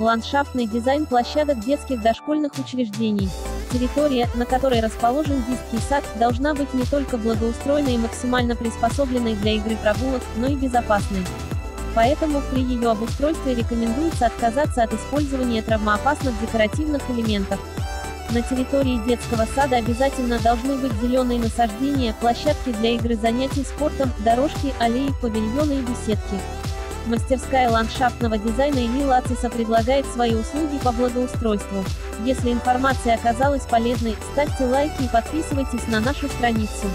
Ландшафтный дизайн площадок детских дошкольных учреждений. Территория, на которой расположен детский сад, должна быть не только благоустроенной и максимально приспособленной для игры прогулок, но и безопасной. Поэтому при ее обустройстве рекомендуется отказаться от использования травмоопасных декоративных элементов. На территории детского сада обязательно должны быть зеленые насаждения, площадки для игры занятий спортом, дорожки, аллеи, павильоны и беседки. Мастерская ландшафтного дизайна Ильи Лациса предлагает свои услуги по благоустройству. Если информация оказалась полезной, ставьте лайки и подписывайтесь на нашу страницу.